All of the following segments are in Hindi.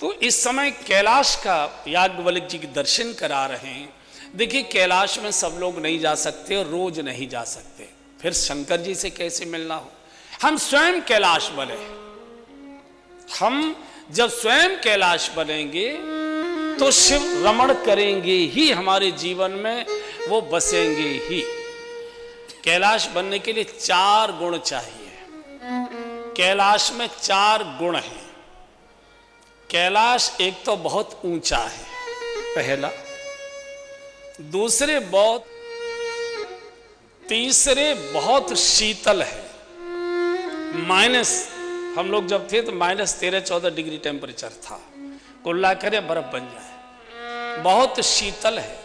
तो इस समय कैलाश का याज्ञवल्क जी के दर्शन करा रहे हैं। देखिए, कैलाश में सब लोग नहीं जा सकते और रोज नहीं जा सकते। फिर शंकर जी से कैसे मिलना हो? हम स्वयं कैलाश बने हम जब स्वयं कैलाश बनेंगे तो शिव रमण करेंगे ही, हमारे जीवन में वो बसेंगे ही। कैलाश बनने के लिए चार गुण चाहिए। कैलाश में चार गुण हैं। कैलाश एक तो बहुत ऊँचा है, पहला। दूसरे बहुत, तीसरे बहुत शीतल है। माइनस, हम लोग जब थे तो माइनस तेरह चौदह डिग्री टेम्परेचर था। कुल्ला करे बर्फ़ बन जाए। बहुत शीतल है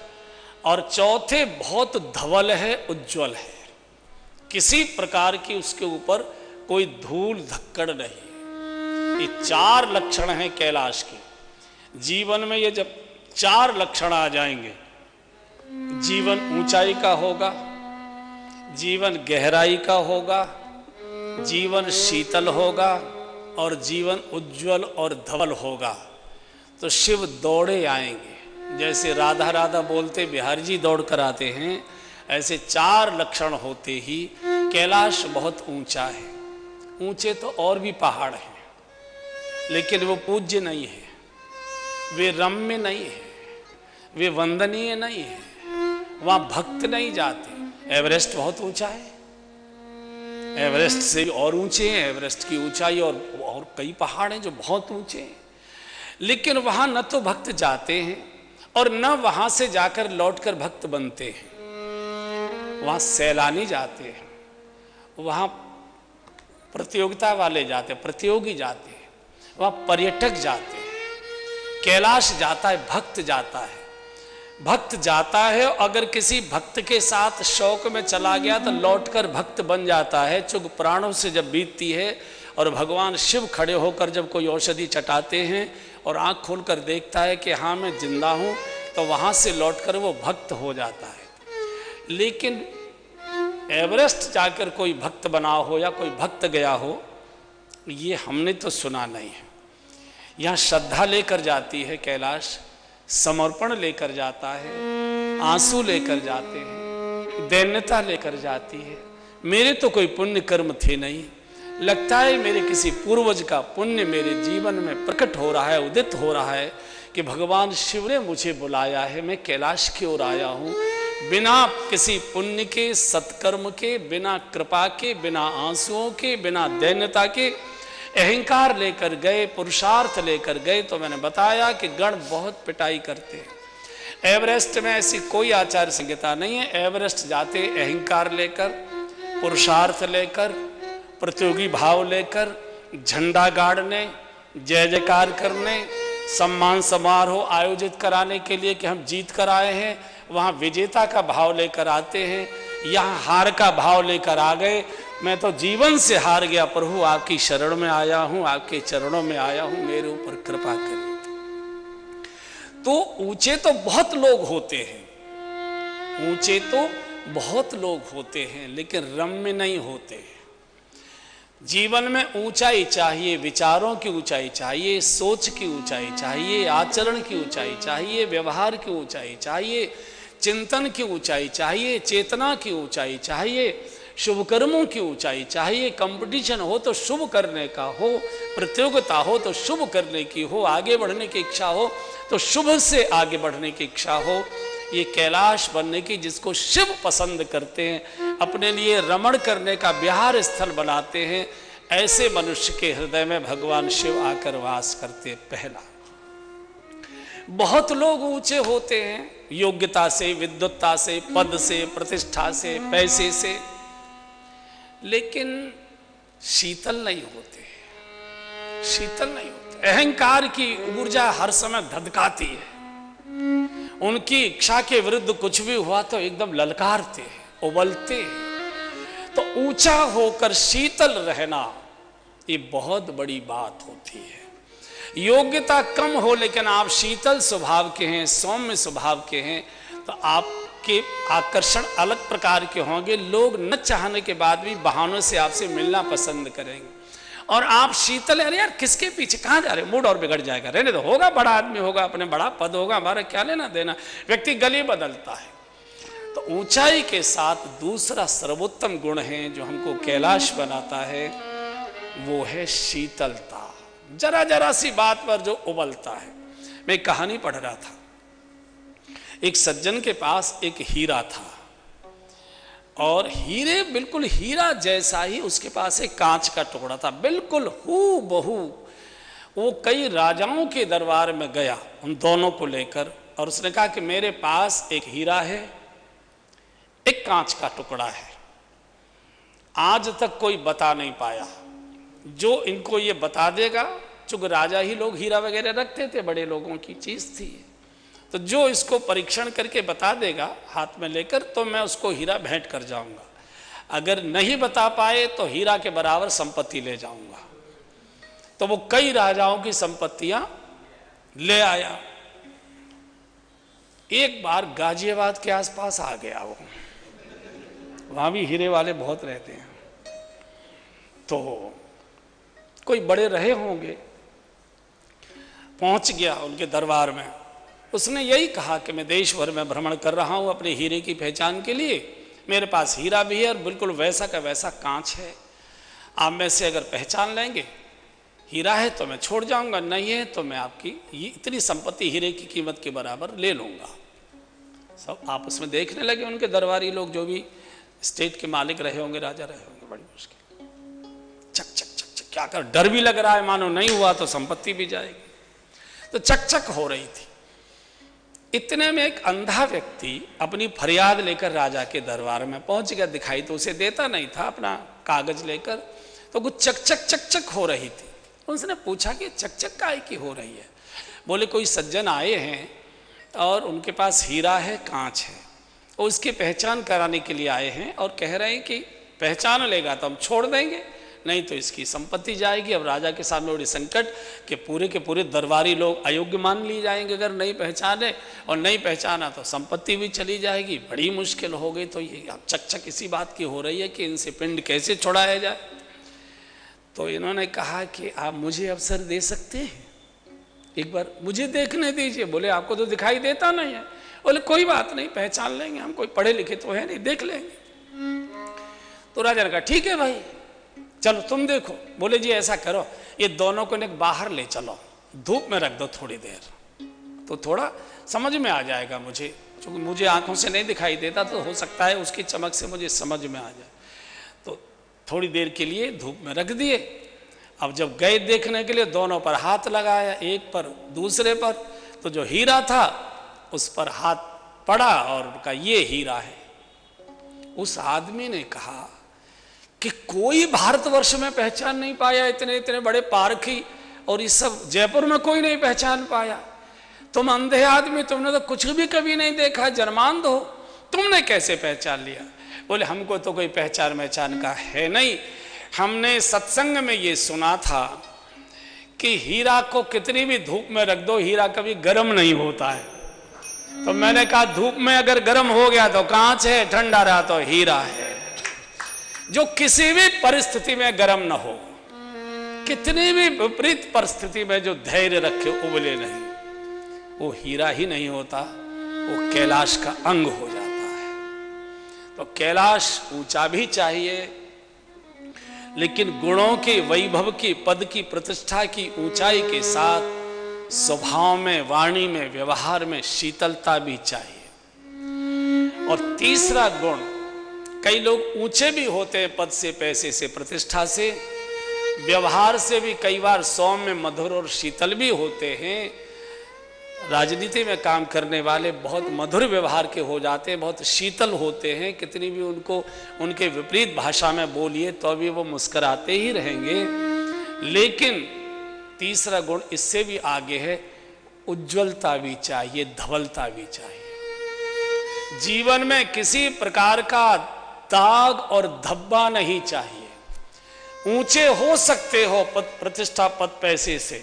और चौथे बहुत धवल है, उज्जवल है। किसी प्रकार की उसके ऊपर कोई धूल, धक्कड़ नहीं। ये चार लक्षण हैं कैलाश के। जीवन में ये जब चार लक्षण आ जाएँगे, जीवन ऊंचाई का होगा, जीवन गहराई का होगा, जीवन शीतल होगा और जीवन उज्जवल और धवल होगा। तो शिव दौड़े आएँगे। जैसे राधा राधा बोलते, बिहार जी दौड़ कर आते हैं, ऐसे चार लक्षण होते ही कैलाश बहुत ऊँचा है। ऊँचे तो और भी पहाड़ हैं। लेकिन वो पूज्य नहीं है। वे रम्य नहीं है। वे वंदनीय नहीं है। वहाँ भक्त नहीं जाते। एवरेस्ट बहुत ऊँचा है। एवरेस्ट से और ऊँचे हैं। एवरेस्ट की ऊंचाई और और कई पहाड़ हैं जो बहुत ऊँचे हैं। लेकिन वहाँ न तो भक्त जाते हैं और न वहाँ से जाकर लौटकर भक्त बनते हैं। वहाँ सैलानी जाते हैं। वहाँ प्रतियोगिता वाले जाते प्रतियोगी जाते हैं। वहाँ पर्यटक जाते हैं। कैलाश जाता है, भक्त जाता है। भक्त जाता है, अगर किसी भक्त के साथ शौक में चला गया तो लौटकर भक्त बन जाता है। चुग प्राणों से जब बीतती है और भगवान शिव खड़े होकर जब कोई औषधि चटाते हैं और आँख खोलकर देखता है कि हाँ मैं ज़िंदा हूँ तो वहाँ से लौटकर वो भक्त हो जाता है। लेकिन एवरेस्ट जाकर कोई भक्त बना हो या कोई भक्त गया हो, ये हमने तो सुना नहीं है। यहाँ श्रद्धा लेकर जाती है, कैलाश। समर्पण लेकर जाता है, आँसू लेकर जाते हैं, दैन्यता लेकर जाती है। मेरे तो कोई पुण्य कर्म थे नहीं। लगता है मेरे किसी पूर्वज का पुण्य मेरे जीवन में प्रकट हो रहा है, उदित हो रहा है कि भगवान शिव ने मुझे बुलाया है। मैं कैलाश की ओर आया हूँ। बिना किसी पुण्य के, सत्कर्म के, बिना कृपा के, बिना आंसुओं के, बिना दैन्यता के अहंकार लेकर गए, पुरुषार्थ लेकर गए तो मैंने बताया कि गण बहुत पिटाई करते हैं। एवरेस्ट में ऐसी कोई आचार संहिता नहीं है। एवरेस्ट जाते अहंकार लेकर, पुरुषार्थ लेकर, प्रतियोगी भाव लेकर, झंडा गाड़ने, जय जयकार करने, सम्मान समारोह आयोजित कराने के लिए कि हम जीत कर आए हैं, वहाँ विजेता का भाव लेकर आते हैं, यहाँ हार का भाव लेकर आ गए मैं तो जीवन से हार गया, प्रभु, आपकी शरण में आया हूँ, आपके चरणों में आया हूँ, मेरे ऊपर कृपा करें। तो ऊँचे तो बहुत लोग होते हैं, ऊँचे तो बहुत लोग होते हैं, लेकिन रम्य नहीं होते जीवन में ऊंचाई चाहिए, विचारों की ऊंचाई चाहिए, सोच की ऊंचाई चाहिए, आचरण की ऊंचाई चाहिए, व्यवहार की ऊंचाई चाहिए, चिंतन की ऊंचाई चाहिए, चेतना की ऊंचाई चाहिए शुभ कर्मों की ऊंचाई। चाहिए कंपटीशन हो तो शुभ करने का हो, प्रतियोगिता हो तो शुभ करने की हो, आगे बढ़ने की इच्छा हो तो शुभ से आगे बढ़ने की इच्छा हो। ये कैलाश बनने की जिसको शिव पसंद करते हैं, अपने लिए रमण करने का बिहार स्थल बनाते हैं, ऐसे मनुष्य के हृदय में भगवान शिव आकर वास करते पहला, बहुत लोग ऊँचे होते हैं, योग्यता से, विद्वत्ता से, पद से, प्रतिष्ठा से, पैसे से। लेकिन शीतल नहीं होते शीतल नहीं होते अहंकार की ऊर्जा हर समय धधकाती है। उनकी इच्छा के विरुद्ध कुछ भी हुआ तो एकदम ललकारते हैं, उबलते हैं। तो ऊँचा होकर शीतल रहना, ये बहुत बड़ी बात होती है। योग्यता कम हो लेकिन आप शीतल स्वभाव के हैं, सौम्य स्वभाव के हैं तो आप के आकर्षण अलग प्रकार के होंगे। लोग न चाहने के बाद भी बहानों से आपसे मिलना पसंद करेंगे। और आप शीतल अरे यार, किसके पीछे कहाँ जा रहे मूड और बिगड़ जाएगा। रहने तो होगा, बड़ा आदमी होगा, अपने बड़ा पद होगा, हमारा क्या लेना देना? व्यक्ति गली बदलता है। तो ऊंचाई के साथ दूसरा सर्वोत्तम गुण है जो हमको कैलाश बनाता है, वो है शीतलता। जरा जरा सी बात पर जो उबलता है। मैं कहानी पढ़ रहा था। एक सज्जन के पास एक हीरा था। और हीरे बिल्कुल हीरा जैसा ही उसके पास एक कांच का टुकड़ा था। बिल्कुल हु बहु वो कई राजाओं के दरबार में गया उन दोनों को लेकर और उसने कहा कि मेरे पास एक हीरा है, एक कांच का टुकड़ा है। आज तक कोई बता नहीं पाया। जो इनको ये बता देगा, चूँकि राजा ही लोग हीरा वगैरह रखते थे, बड़े लोगों की चीज़ थी। तो जो इसको परीक्षण करके बता देगा हाथ में लेकर तो मैं उसको हीरा भेंट कर जाऊँगा। अगर नहीं बता पाए तो हीरा के बराबर संपत्ति ले जाऊँगा। तो वो कई राजाओं की संपत्तियाँ ले आया। एक बार गाजियाबाद के आसपास आ गया वो। वहाँ भी हीरे वाले बहुत रहते हैं। तो कोई बड़े रहे होंगे। पहुँच गया उनके दरबार में। उसने यही कहा कि मैं देश भर में भ्रमण कर रहा हूँ अपने हीरे की पहचान के लिए। मेरे पास हीरा भी है और बिल्कुल वैसा का वैसा कांच है। आप में से अगर पहचान लेंगे, हीरा है तो मैं छोड़ जाऊँगा, नहीं है तो मैं आपकी ये इतनी संपत्ति हीरे की कीमत के बराबर ले लूँगा। सब आप उसमें देखने लगे उनके दरबारी लोग, जो भी स्टेट के मालिक रहे होंगे, राजा रहे होंगे, बड़ी मुश्किल। चक चक चक चक, क्या कर, डर भी लग रहा है, मानो नहीं हुआ तो संपत्ति भी जाएगी। तो चक चक हो रही थी। इतने में एक अंधा व्यक्ति अपनी फरियाद लेकर राजा के दरबार में पहुँच गया, दिखाई तो उसे देता नहीं था अपना कागज़ लेकर। तो कुछ चक चक चक चक हो रही थी। उसने पूछा कि चक चक काय की हो रही है? बोले, कोई सज्जन आए हैं और उनके पास हीरा है, कांच है। और उसकी पहचान कराने के लिए आए हैं और कह रहे हैं कि पहचान लेगा तो हम छोड़ देंगे। नहीं तो इसकी संपत्ति जाएगी। अब राजा के सामने बड़ी संकट कि पूरे के पूरे दरबारी लोग अयोग्य मान लिए जाएँगे। अगर नहीं पहचाने और नहीं पहचाना तो संपत्ति भी चली जाएगी। बड़ी मुश्किल हो गई तो ये अब चकचक इसी बात की हो रही है कि इनसे पिंड कैसे छोड़ाया जाए। तो इन्होंने कहा कि आप मुझे अवसर दे सकते हैं? एक बार मुझे देखने दीजिए। बोले, आपको तो दिखाई देता नहीं है। बोले, कोई बात नहीं, पहचान लेंगे हम। कोई पढ़े लिखे तो है नहीं, देख लेंगे। तो राजा ने कहा, ठीक है भाई। चलो तुम देखो। बोले, जी, ऐसा करो। ये दोनों को एक बाहर ले चलो। धूप में रख दो थोड़ी देर। तो थोड़ा समझ में आ जाएगा मुझे। क्योंकि मुझे आँखों से नहीं दिखाई देता तो हो सकता है उसकी चमक से मुझे समझ में आ जाए। तो थोड़ी देर के लिए धूप में रख दिए। अब जब गए देखने के लिए, दोनों पर हाथ लगाया, एक पर दूसरे पर। तो जो हीरा था, उस पर हाथ पड़ा और उनका ये हीरा है। उस आदमी ने कहा कि कोई भारतवर्ष में पहचान नहीं पाया इतने इतने बड़े पारखी और इस सब जयपुर में कोई नहीं पहचान पाया। तुम अंधे आदमी, तुमने तो कुछ भी कभी नहीं देखा जन्मांध हो। तुमने कैसे पहचान लिया? बोले, हमको तो कोई पहचान पहचान का है नहीं। हमने सत्संग में ये सुना था कि हीरा को कितनी भी धूप में रख दो, हीरा कभी गर्म नहीं होता है। तो मैंने कहा, धूप में अगर गर्म हो गया तो कांच है, ठंडा रहा तो हीरा है। जो किसी भी परिस्थिति में गर्म न हो, कितनी भी विपरीत परिस्थिति में जो धैर्य रखे, उबले नहीं। वो हीरा ही नहीं होता, वो कैलाश का अंग हो जाता है। तो कैलाश ऊँचा भी चाहिए, लेकिन गुणों के, वैभव की, पद की, प्रतिष्ठा की ऊंचाई के साथ स्वभाव में, वाणी में, व्यवहार में शीतलता भी चाहिए। और तीसरा गुण कई लोग ऊँचे भी होते हैं पद से, पैसे से, प्रतिष्ठा से। व्यवहार से भी कई बार सौम्य, मधुर और शीतल भी होते हैं। राजनीति में काम करने वाले बहुत मधुर व्यवहार के हो जाते हैं, बहुत शीतल होते हैं। कितनी भी उनको, उनके विपरीत भाषा में बोलिए तो भी वो मुस्कराते ही रहेंगे। लेकिन तीसरा गुण इससे भी आगे है, उज्जवलता भी चाहिए, धवलता भी चाहिए। जीवन में किसी प्रकार का दाग और धब्बा नहीं चाहिए। ऊँचे हो सकते हो प्रतिष्ठा पद पैसे से।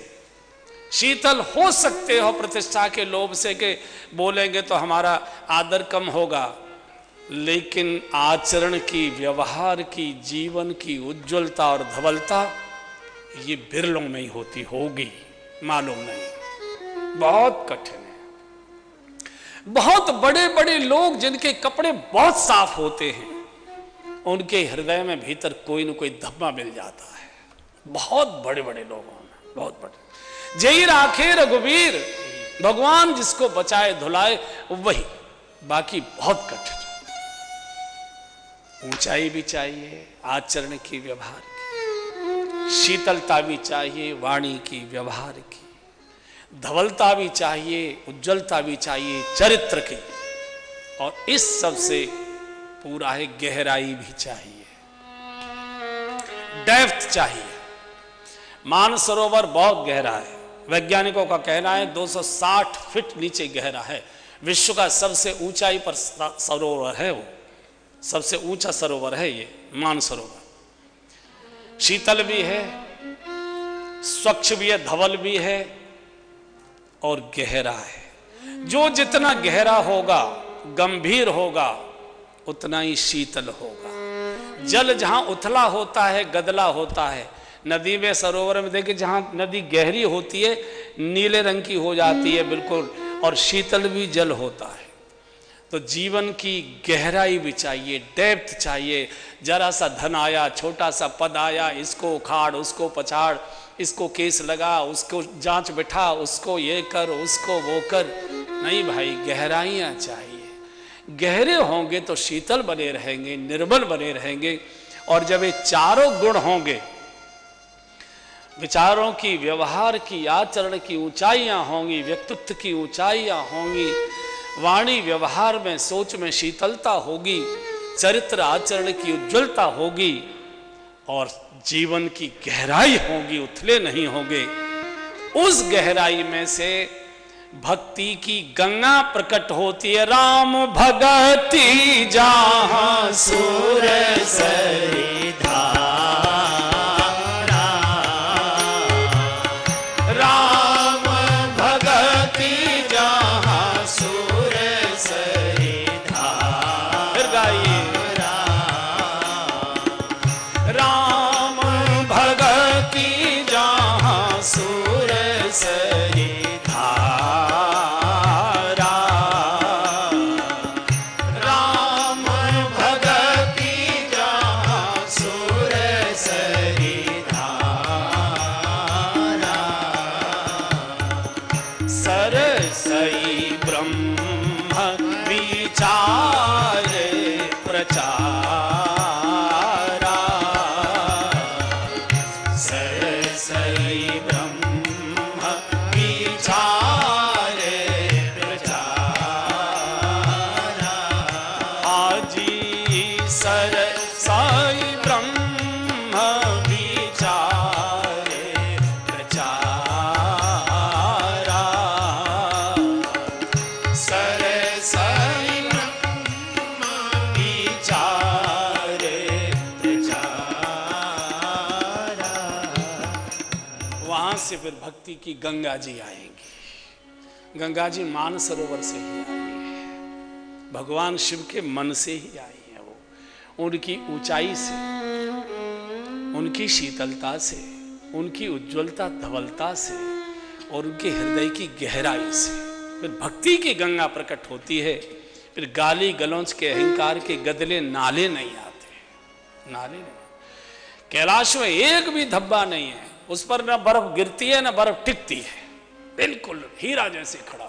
शीतल हो सकते हो प्रतिष्ठा के लोभ से के बोलेंगे तो हमारा आदर कम होगा। लेकिन आचरण की, व्यवहार की, जीवन की उज्जवलता और धवलता ये बिरलों में ही होती होगी, मालूम नहीं। बहुत कठिन है। बहुत बड़े बड़े लोग जिनके कपड़े बहुत साफ़ होते हैं उनके हृदय में भीतर कोई न कोई धब्बा मिल जाता है। बहुत बड़े बड़े लोगों में बहुत बड़े। जय राखे रघुवीर, भगवान जिसको बचाए धुलाए, वही, बाकी बहुत कठिन। ऊंचाई भी चाहिए, आचरण की, व्यवहार की। शीतलता भी चाहिए, वाणी की, व्यवहार की। धवलता भी चाहिए उज्जवलता भी चाहिए, चरित्र की। और इस सबसे पूरा है, गहराई भी चाहिए। डेप्थ चाहिए। मानसरोवर बहुत गहरा है। वैज्ञानिकों का कहना है 260 फीट नीचे गहरा है। विश्व का सबसे ऊंचाई पर सरोवर है वो। सबसे ऊँचा सरोवर है ये मानसरोवर शीतल भी है, स्वच्छ भी है, धवल भी है, और गहरा है। जो जितना गहरा होगा, गंभीर होगा उतना ही शीतल होगा। जल जहाँ उथला होता है, गदला होता है। नदी में सरोवर में देखिए, जहाँ नदी गहरी होती है, नीले रंग की हो जाती है, बिल्कुल, और शीतल भी जल होता है। तो जीवन की गहराई भी चाहिए, डेप्थ चाहिए। जरा सा धन आया, छोटा सा पद आया, इसको उखाड़, उसको पछाड़, इसको केस लगा, उसको जाँच बिठा, उसको ये कर, उसको वो कर। नहीं भाई, गहराइयाँ चाहिए। गहरे होंगे तो शीतल बने रहेंगे, निर्मल बने रहेंगे। और जब ये चारों गुण होंगे, विचारों की, व्यवहार की, आचरण की ऊंचाइयाँ होंगी, व्यक्तित्व की ऊंचाइयाँ होंगी, वाणी व्यवहार में, सोच में शीतलता होगी, चरित्र आचरण की उज्जवलता होगी, और जीवन की गहराई होगी, उथले नहीं होंगे। उस गहराई में से भक्ति की गंगा प्रकट होती है। राम भगति जहाँ सूर सरिधा। भक्ति की गंगा जी आएँगी। गंगा जी मान सरोवर से ही आई है। भगवान शिव के मन से ही आई है वो। उनकी ऊंचाई से उनकी शीतलता से, उनकी उज्जवलता, धवलता से और उनके हृदय की गहराई से। फिर भक्ति की गंगा प्रकट होती है, फिर गाली गलौच के अहंकार के गदले नाले नहीं आते। नाले नहीं। कैलाश में एक भी धब्बा नहीं है, उस पर ना बर्फ़ गिरती है, ना बर्फ़ टिकती है। बिल्कुल हीरा जैसे खड़ा